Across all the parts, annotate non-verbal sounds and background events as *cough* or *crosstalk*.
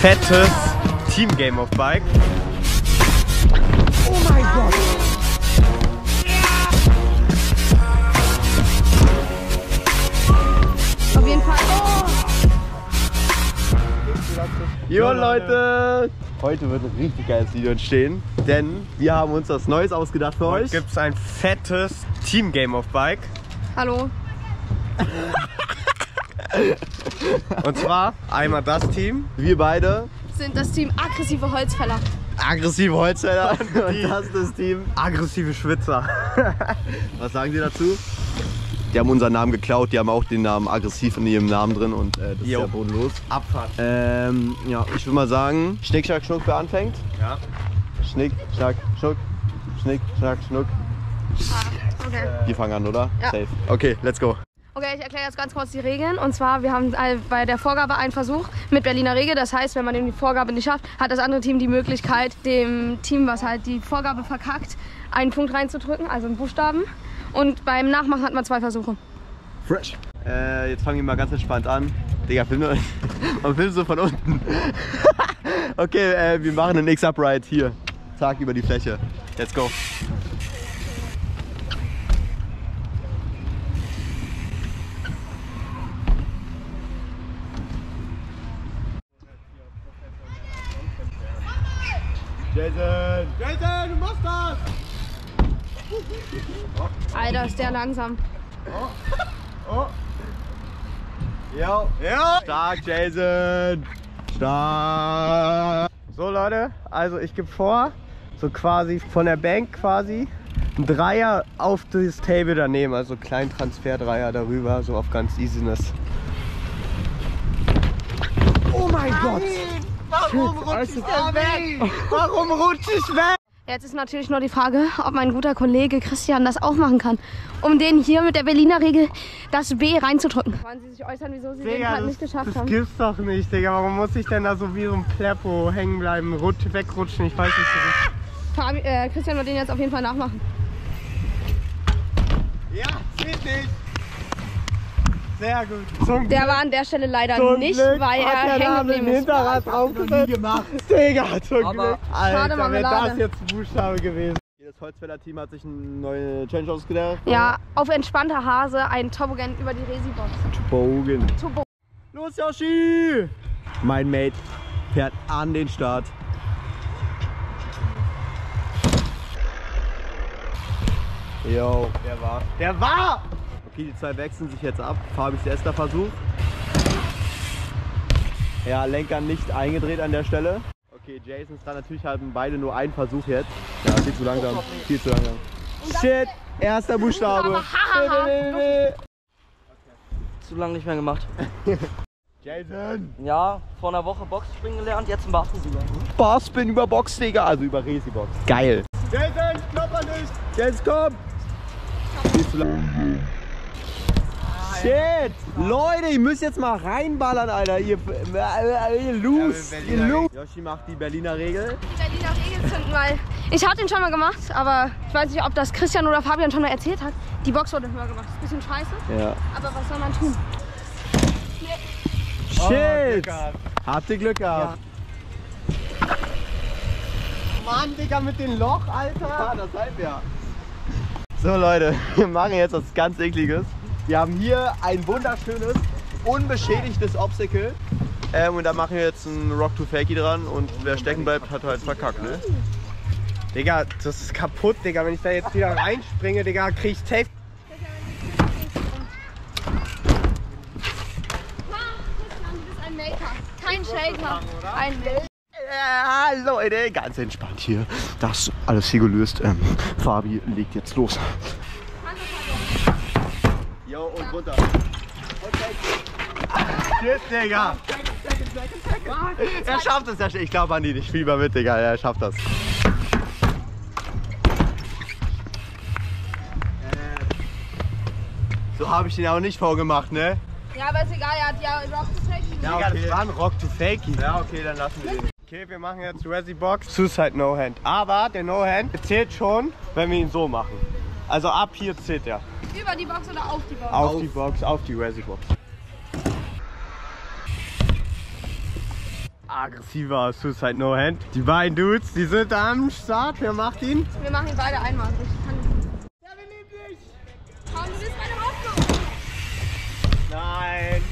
fettes Team-Game auf Bike. Oh mein Gott! Auf jeden Fall. Oh. Jo Leute! Heute wird ein richtig geiles Video entstehen, denn wir haben uns was Neues ausgedacht für Heute euch. gibt es ein fettes Team-Game auf Bike. Hallo. *laughs* *laughs* Und zwar einmal das Team. Wir beide, Sind das Team aggressive Holzfäller. aggressive Holzfäller *laughs* und das ist das Team. Aggressive Schwitzer. *laughs* Was sagen Sie dazu? Die haben unseren Namen geklaut, die haben auch den Namen aggressiv in ihrem Namen drin und äh, das ist Jo. ja bodenlos. Abfahrt. Ähm, ja, ich würde mal sagen, Schnick, Schnack, Schnuck, wer anfängt? Ja. Schnick, Schnack, Schnuck, Schnick, Schnack, Schnuck. Okay. Die fangen an, oder? Ja. Safe. Okay, let's go. Okay, ich erkläre jetzt ganz kurz die Regeln. Und zwar, wir haben bei der Vorgabe einen Versuch mit Berliner Regel. Das heißt, wenn man die Vorgabe nicht schafft, hat das andere Team die Möglichkeit, dem Team, was halt die Vorgabe verkackt, einen Punkt reinzudrücken, also einen Buchstaben. Und beim Nachmachen hat man zwei Versuche. Fresh. Äh, jetzt fangen wir mal ganz entspannt an. Digga, film nur. *laughs* Man filmt so von unten. *laughs* okay, äh, wir machen einen X-Upright hier. Zack, über die Fläche. Let's go. Jason! Jason, du machst das! Alter, ist der langsam. Ja. Ja. Stark, Jason. Stark. So Leute, also ich gebe vor, so quasi von der Bank quasi ein Dreier auf das Table daneben, also kleinen Transfer-Dreier darüber, so auf ganz Easiness. Oh mein Gott. Warum rutscht ich denn weg? Warum rutscht ich weg? Jetzt ist natürlich nur die Frage, ob mein guter Kollege Christian das auch machen kann, um den hier mit der Berliner Regel das B reinzudrücken. Wollen Sie sich äußern, wieso Sie den Digga, Part das, nicht geschafft das haben? gibt's doch nicht, Digga. Warum muss ich denn da so wie so ein Pleppo hängen bleiben, rutsch, wegrutschen? Ich weiß nicht so Fabi, äh, Christian wird den jetzt auf jeden Fall nachmachen. Ja, zählt nicht. Sehr gut. Zum Der war an der Stelle leider Zum nicht, Glück weil er hängen geblieben ist. Hinterrad draufgesetzt. gemacht. Digga, zum Glück. Alter, Schade, wäre das jetzt ein Buchstabe gewesen. Das Holzfäller-Team hat sich eine neue Challenge ausgedacht. Ja, auf entspannter Hase ein Toboggan über die Resi-Box. Turbo. Los, Yoshi! Mein Mate fährt an den Start. Yo. Der war. Der war! Okay, die zwei wechseln sich jetzt ab. Fabis erster Versuch. Ja, Lenker nicht eingedreht an der Stelle. Okay, Jason ist dran. Natürlich haben beide nur einen Versuch jetzt. Ja, viel zu langsam. Viel zu langsam. Shit! Erster Buchstabe. Hahaha. *laughs* zu lange nicht mehr gemacht. *laughs* Jason! Ja, vor einer Woche Boxspringen gelernt, jetzt ein Basketball. Barspin über Box, Digga. Also über Resi-Box. Geil. Jason, klopper nicht! Jason, komm! Viel zu lang. Shit! Leute, ihr müsst jetzt mal reinballern, Alter. Ihr, ihr Loose. Ja, ihr Loose. Yoshi macht die Berliner Regel. Die Berliner Regel zünden, weil ich hatte den schon mal gemacht, aber ich weiß nicht, ob das Christian oder Fabian schon mal erzählt hat. Die Box wurde höher gemacht. Ist ein bisschen scheiße, Ja. aber was soll man tun? Shit! gehabt. Habt ihr Glück gehabt? Mann, Digga, mit dem Loch, Alter. Ja, das seid ihr. So Leute, *laughs* wir machen jetzt was ganz ekliges. Wir haben hier ein wunderschönes, unbeschädigtes Obstacle. Ähm, und da machen wir jetzt einen Rock to Fakey dran und wer stecken bleibt, hat halt verkackt, ne? Digga, das ist kaputt, Digga. Wenn ich da jetzt wieder reinspringe, Digga, krieg ich Maker, kein Shaker. Ein Ja, Leute, ganz entspannt hier. Das ist alles hier gelöst. Ähm, Fabi legt jetzt los. Jo, und runter. Shit, Digga. Er schafft es, ja. ich glaube an ihn. Ich fieber mit, Digga. Er schafft das. So habe ich den auch nicht vorgemacht, ne? Ja, aber ist egal, er hat ja Rock to Fake. Ja, Digga, das war ein Rock to Fakey. Ja, okay, dann lassen wir den. Okay, wir machen jetzt Resi Box, Suicide No Hand. Aber der No Hand zählt schon, wenn wir ihn so machen. Also ab hier zählt er. Über die Box oder auf die Box? Auf, die Box, auf die Resi Box. aggressiver Suicide No Hand. Die beiden Dudes, die sind am Start. Wer macht ihn? Wir machen ihn beide einmal. Ich kann ja, wir nehmen dich. Komm, du bist meine Hoffnung. Nein.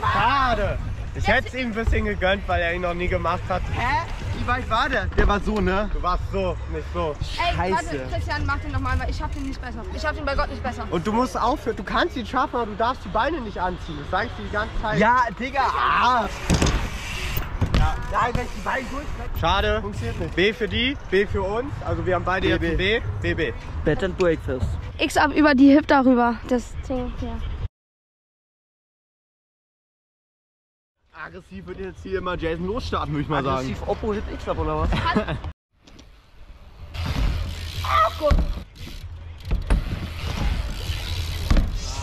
Schade. Ich hätte es ihm ein bisschen gegönnt, weil er ihn noch nie gemacht hat. Hä? Weit war der? Der war so, ne? Du warst so, nicht so. Ey, Scheiße. warte, Christian, mach den nochmal, weil ich schaff den nicht besser. Ich schaff den bei Gott nicht besser. Und du musst aufhören. Du kannst ihn schaffen, aber du darfst die Beine nicht anziehen. Das sag ich dir die ganze Zeit. Ja, Digga. Ah. Nein, wenn ich die Beine durch. Schade. Funktioniert nicht. B für die, B für uns. Also wir haben beide jetzt ein B. B, B. Bed and Breakfast. X ab über die Hip darüber. Das Ding hier. Aggressiv wird jetzt hier immer Jason losstarten, würde ich mal sagen. Aggressiv Oppo Hip X ab oder was?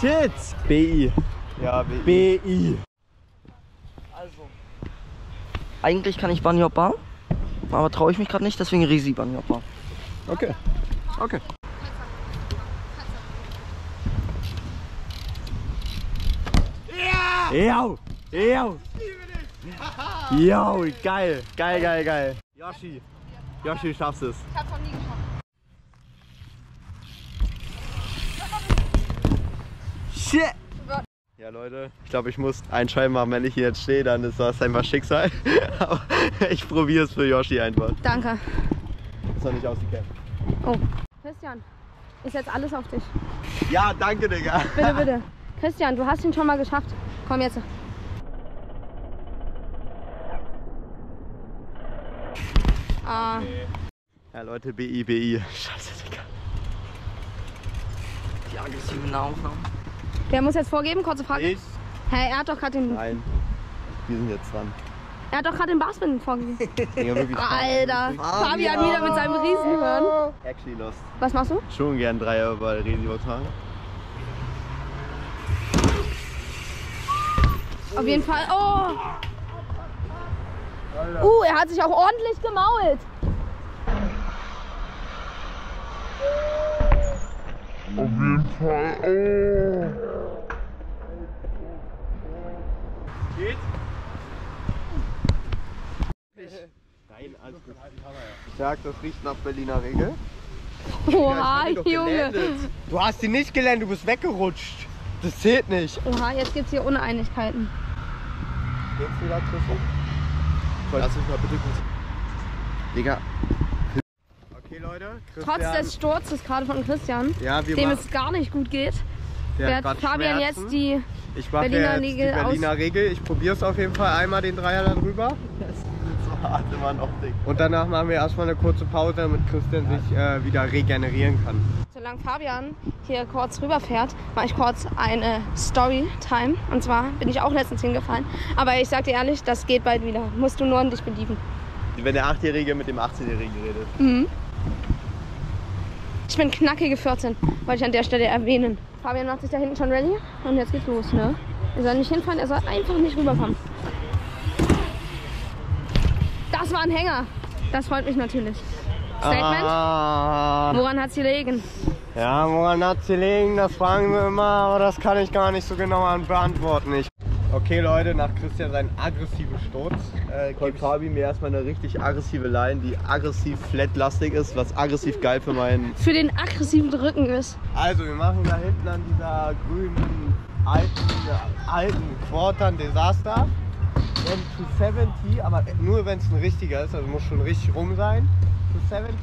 Shit. BI. Ja, BI. BI. Also. Eigentlich kann ich Bunny Hopper, aber traue ich mich gerade nicht, deswegen Risi Bunny Hopper. Okay. Okay. Ja! Ja! Ja! Ja, geil, geil, geil, geil. Yoshi, Yoshi, du schaffst es. Ich hab's noch nie geschafft. Shit! Ja Leute, ich glaube ich muss einschreiben machen, wenn ich hier jetzt stehe, dann ist das einfach Schicksal. *laughs* Aber ich probiere es für Yoshi einfach. Danke. Ist noch nicht ausgekämpft. Oh. Christian, ist jetzt alles auf dich. Ja, danke Digga. Bitte, bitte. *laughs* Christian, du hast ihn schon mal geschafft. Komm jetzt. Ah, Ja Leute, BI, BI. Scheiße Digga. Die aggressiven Nahaufnahmen. wer muss jetzt vorgeben? Kurze Frage. Ich? Hey, er hat doch gerade den, Nein. Wir sind jetzt dran. er hat doch gerade den Bassbinden vorgegeben. *laughs* Digga, wirklich. Alter, Fabian wieder mit seinem Riesenhirn. Actually lost. Was machst du? Schon gern Dreier bei der Resibox machen. Auf jeden Fall. Oh! Uh, er hat sich auch ordentlich gemault. Geht? Nein, alles gut. Ich sag, das riecht nach Berliner Regel. Oha, Junge. gelandet. Du hast ihn nicht gelernt, du bist weggerutscht. Das zählt nicht. Oha, jetzt gibt's hier Uneinigkeiten. Geht's wieder, Christian? Lass mich mal bitte kurz. Digga. Okay, Leute. Trotz des Sturzes gerade von Christian, ja, wir dem es gar nicht gut geht, der wird hat Fabian Schmerzen. jetzt die. Ich mache Berliner jetzt die Berliner Regel. Ich probiere es auf jeden Fall einmal den Dreier da hart immer noch, Digga. Und danach machen wir erstmal eine kurze Pause, damit Christian sich äh, wieder regenerieren kann. Solange Fabian hier kurz rüberfährt, mache ich kurz eine Storytime. Und zwar bin ich auch letztens hingefallen. Aber ich sag dir ehrlich, das geht bald wieder. Musst du nur an dich belieben. Wenn der 8-Jährige mit dem 18-Jährigen redet. Mhm. Ich bin knackige 14, wollte ich an der Stelle erwähnen. Fabian macht sich da hinten schon ready und jetzt geht's los, ne? Er soll nicht hinfahren, er soll einfach nicht rüberkommen. War ein Hänger. Das freut mich natürlich. Statement? Ah, Woran hat's gelegen? ja, woran hat sie liegen? Das fragen wir immer, aber das kann ich gar nicht so genau an- beantworten. Ich. Okay, Leute, nach Christian seinen aggressiven Sturz. Äh, ich- Fabi mir erstmal eine richtig aggressive Line, die aggressiv flatlastig ist, was aggressiv geil für meinen. Für den aggressiven Rücken ist. Also, wir machen da hinten an dieser grünen alten, alten Quarter ein Desaster. Dann to 70, aber nur wenn es ein richtiger ist, also muss schon richtig rum sein. To 70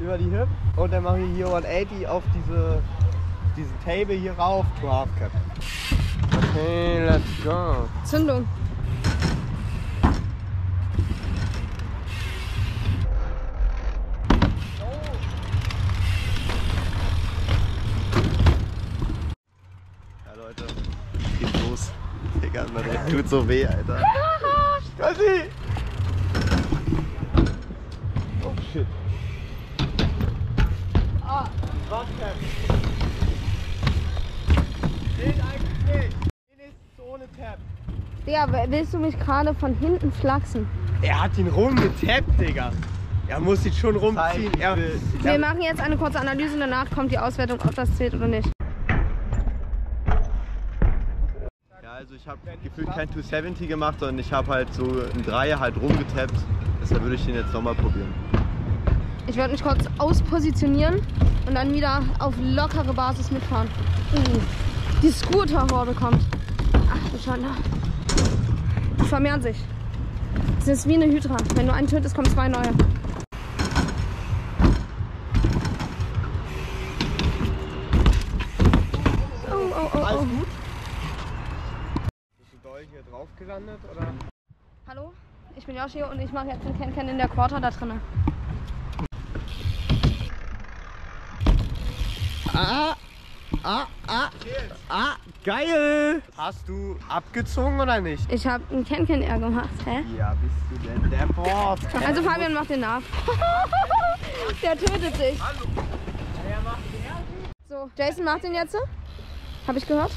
über die Hip und dann machen wir hier 180 auf diese, diesen Table hier rauf, to Half Cap. Okay, let's go. Zündung. Ja, Leute, geht los. Digga, man tut so weh, Alter. *laughs* Kassi! Oh shit. Ah. Cap. Geht eigentlich nicht. Den ist ohne Tap. Digga, willst du mich gerade von hinten flachsen? Er hat ihn rumgetappt, Digga. Er muss ihn schon rumziehen. Er, Wir machen jetzt eine kurze Analyse und danach kommt die Auswertung, ob das zählt oder nicht. Ja, also ich habe gefühlt kein 270 gemacht, sondern ich habe halt so ein Dreier halt rumgetappt. Deshalb würde ich den jetzt nochmal probieren. Ich werde mich kurz auspositionieren und dann wieder auf lockere Basis mitfahren. Uh, die Scooter-Horde kommt. Ach du Schande. Die vermehren sich. Das ist wie eine Hydra. Wenn du einen tötest, kommen zwei neue. Oh, oh, oh, Alles oh. gut? Doll hier drauf gelandet oder? Hallo, ich bin Yoshi und ich mache jetzt einen Ken-Ken in der Quarter da drinnen. Ah, ah, ah, ah, geil! Hast du abgezogen oder nicht? Ich habe einen Ken-Ken-R gemacht, hä? Ja, bist du denn der Boss? *laughs* Also Fabian macht den nach. *laughs* Der tötet sich. So, Jason macht den jetzt. Habe ich gehört?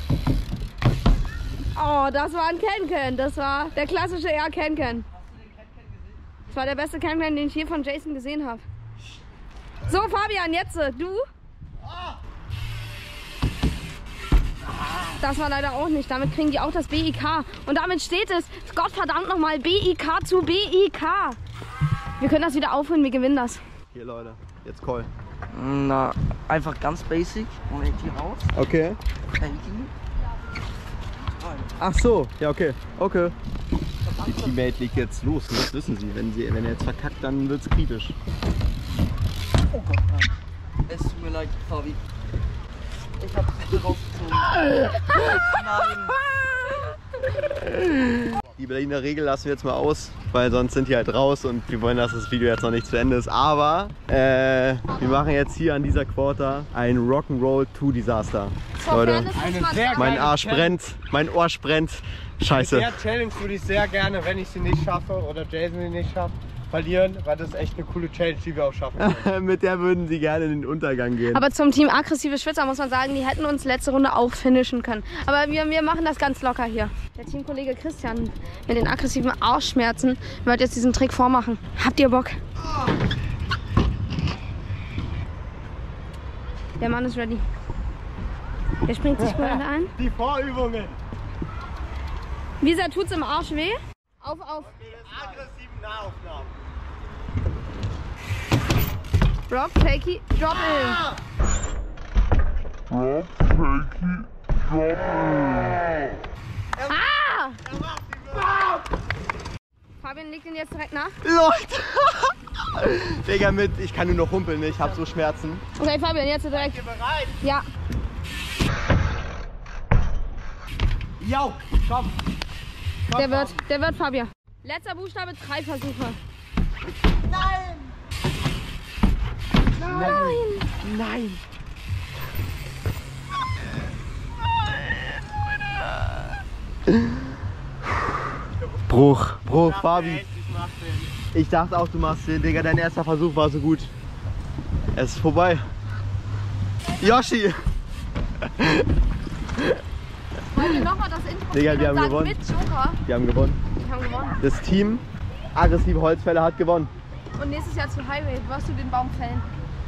Oh, das war ein Ken-Ken. Das war der klassische R Ken-Ken. Das war der beste Ken-Ken, den ich je von Jason gesehen habe. So, Fabian, jetzt du. Das war leider auch nicht. Damit kriegen die auch das BIK. Und damit steht es, Gottverdammt nochmal, BIK zu BIK. Wir können das wieder aufholen, wir gewinnen das. Hier Leute, jetzt Call. Na, einfach ganz basic. Moment, hier raus. Okay. Handy. Ach so, ja okay. Okay. Die Teammate liegt jetzt los, ne? das wissen sie. Wenn, sie. wenn er jetzt verkackt, dann wird's kritisch. Oh Gott, nein. Es tut mir leid, Fabi. Ich hab's rausgezogen. *laughs* Nein. Die Berliner Regel lassen wir jetzt mal aus, weil sonst sind die halt raus und wir wollen, dass das Video jetzt noch nicht zu Ende ist. Aber äh, wir machen jetzt hier an dieser Quarter ein Rock'n'Roll 2 Desaster. Leute, mein Arsch brennt, mein Ohr brennt. Scheiße. Der Challenge würde ich sehr gerne, wenn ich sie nicht schaffe oder Jason sie nicht schafft, verlieren, weil das ist echt eine coole Challenge, die wir auch schaffen können. *laughs* Mit der würden sie gerne in den Untergang gehen. Aber zum Team aggressive Schwitzer muss man sagen, die hätten uns letzte Runde auch finishen können. Aber wir, wir machen das ganz locker hier. Der Teamkollege Christian mit den aggressiven Arschschmerzen wird jetzt diesen Trick vormachen. Habt ihr Bock? Der Mann ist ready. Der springt sich gerade ein. *laughs* Die Vorübungen. Wie sehr tut's im Arsch weh? Auf, auf. Aggressiven Nahaufnahmen. Drop, Fakey, drop in. Ah! Fabian legt ihn jetzt direkt nach. Leute! *laughs* Digga, mit, ich kann nur noch humpeln, ich hab so Schmerzen. Okay, Fabian, jetzt direkt. Bereit? Ja. Jo, komm. Der wird, der wird Fabian. Letzter Buchstabe, drei Versuche. Nein! Nein! Nein. Bruch, Bruch, Fabi. Ich den. Ich dachte auch, du machst den, Digga, dein erster Versuch war so gut. Es ist vorbei. Yoshi! Wollen wir nochmal das Intro Digga, wir haben sagen gewonnen. mit Joker? Wir haben gewonnen. Wir haben gewonnen. Das Team Aggressive Holzfäller hat gewonnen. Und nächstes Jahr zu Highway wirst du den Baum fällen.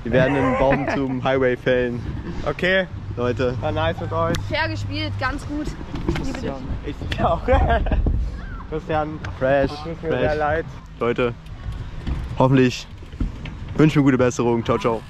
Wir werden einen Baum zum Highway fällen. Okay, Leute, war nice mit euch. Fair gespielt, ganz gut. Ich liebe dich. Ich auch. *laughs* Christian, fresh, tut mir sehr fresh. leid. Leute, hoffentlich wünschen wir gute Besserung. Ciao, ciao.